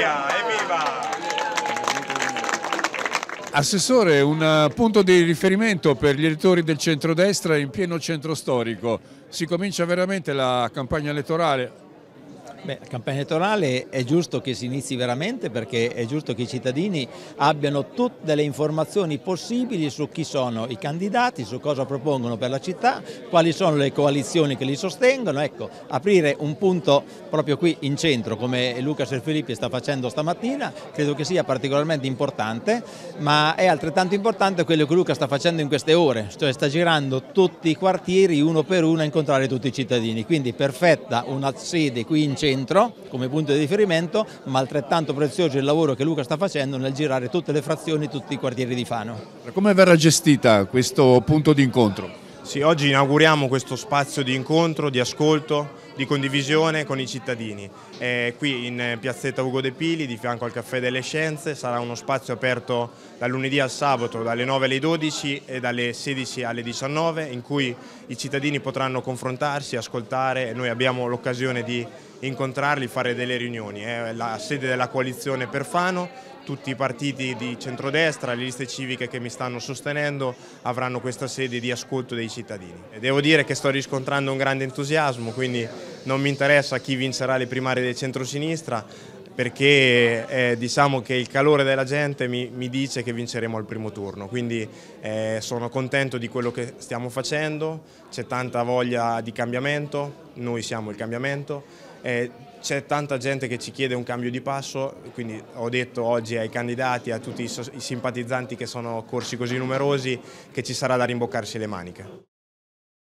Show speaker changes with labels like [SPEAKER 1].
[SPEAKER 1] via, evviva!
[SPEAKER 2] Assessore, un eh, punto di riferimento per gli elettori del centrodestra in pieno centro storico. Si comincia veramente la campagna elettorale
[SPEAKER 3] Beh, la campagna elettorale è giusto che si inizi veramente perché è giusto che i cittadini abbiano tutte le informazioni possibili su chi sono i candidati, su cosa propongono per la città, quali sono le coalizioni che li sostengono. Ecco, aprire un punto proprio qui in centro come Luca Serfilippi sta facendo stamattina credo che sia particolarmente importante, ma è altrettanto importante quello che Luca sta facendo in queste ore, cioè sta girando tutti i quartieri uno per uno a incontrare tutti i cittadini. Quindi perfetta una sede qui in centro centro come punto di riferimento, ma altrettanto prezioso il lavoro che Luca sta facendo nel girare tutte le frazioni, tutti i quartieri di Fano.
[SPEAKER 2] Come verrà gestita questo punto di incontro?
[SPEAKER 1] Sì, oggi inauguriamo questo spazio di incontro, di ascolto, di condivisione con i cittadini. Eh, qui in piazzetta Ugo De Pili, di fianco al Caffè delle Scienze, sarà uno spazio aperto dal lunedì al sabato dalle 9 alle 12 e dalle 16 alle 19 in cui i cittadini potranno confrontarsi, ascoltare e noi abbiamo l'occasione di incontrarli, fare delle riunioni. È la sede della coalizione per Fano, tutti i partiti di centrodestra, le liste civiche che mi stanno sostenendo avranno questa sede di ascolto dei cittadini. E devo dire che sto riscontrando un grande entusiasmo, quindi non mi interessa chi vincerà le primarie del centro-sinistra, perché eh, diciamo che il calore della gente mi, mi, dice che vinceremo al primo turno, quindi eh, sono contento di quello che stiamo facendo, c'è tanta voglia di cambiamento, noi siamo il cambiamento. Eh, c'è tanta gente che ci chiede un cambio di passo, quindi ho detto oggi ai candidati, a tutti i simpatizzanti che sono corsi così numerosi, che ci sarà da rimboccarsi le maniche.